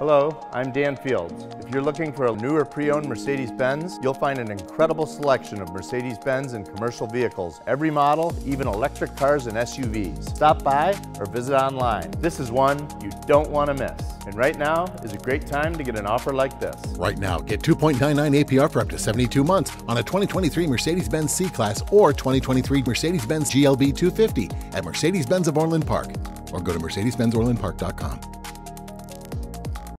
Hello, I'm Dan Fields. If you're looking for a newer pre-owned Mercedes-Benz, you'll find an incredible selection of Mercedes-Benz and commercial vehicles, every model, even electric cars and SUVs. Stop by or visit online. This is one you don't want to miss. And right now is a great time to get an offer like this. Right now, get 2.99 APR for up to 72 months on a 2023 Mercedes-Benz C-Class or 2023 Mercedes-Benz GLB 250 at Mercedes-Benz of Orland Park or go to mercedes-benzorlandpark.com.